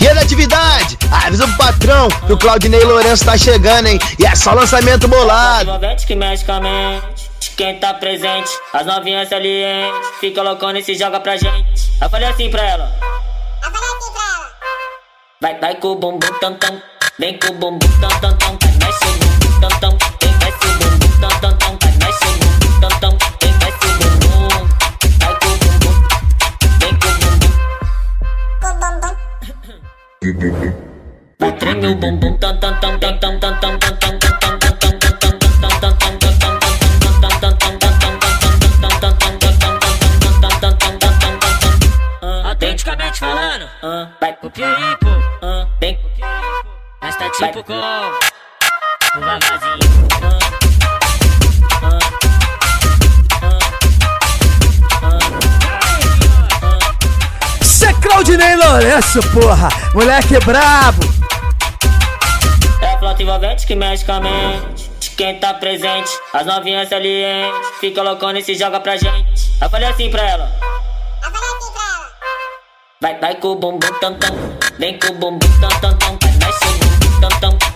E na atividade, avisa pro patrão que o Claudinei Lourenço tá chegando, hein? E é só lançamento bolado. Envolvente que mexe com a mente. Quem tá presente, as novinhas salientes. Fica loucona e se joga pra gente. Eu falei assim pra ela. Eu falei assim pra ela. Vai, vai com o bumbum tam tam. Vem com o bumbum tam tam tam. Vai, mexe o bumbum tam tam. Vem, desce o bumbum treme o bumbum tam tam tam tam tam tam tam tam tam tam tam Autenticamente falando, Vai, o Pioripo, vem, mas tá tipo com o vavazinho. Claudinei Lourenço, porra! Moleque brabo! É a flauta envolvente que mexe com a mente. De quem tá presente, as novinhas salientes. Fica loucona e se joga pra gente. Eu falei assim pra ela. Eu falei assim pra ela. Vai, vai com o bumbum tam tam. Vem com o bumbum tam tam tam. Vai, mexe o bumbum tam tam.